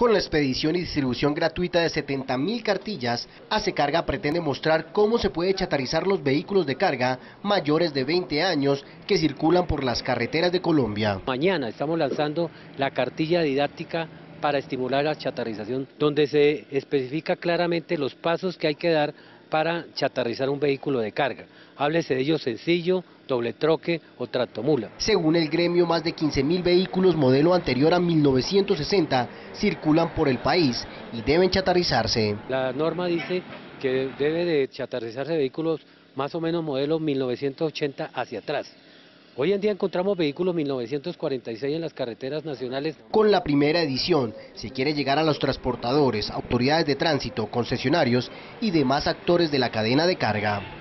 Con la expedición y distribución gratuita de 70.000 cartillas, Hace Carga pretende mostrar cómo se puede chatarizar los vehículos de carga mayores de 20 años que circulan por las carreteras de Colombia. Mañana estamos lanzando la cartilla didáctica para estimular la chatarrización, donde se especifica claramente los pasos que hay que dar para chatarrizar un vehículo de carga. Háblese de ello sencillo, doble troque o tractomula. Según el gremio, más de 15.000 vehículos modelo anterior a 1960 circulan por el país y deben chatarrizarse. La norma dice que debe de chatarrizarse vehículos más o menos modelo 1980 hacia atrás. Hoy en día encontramos vehículos 1946 en las carreteras nacionales. Con la primera edición se quiere llegar a los transportadores, autoridades de tránsito, concesionarios y demás actores de la cadena de carga.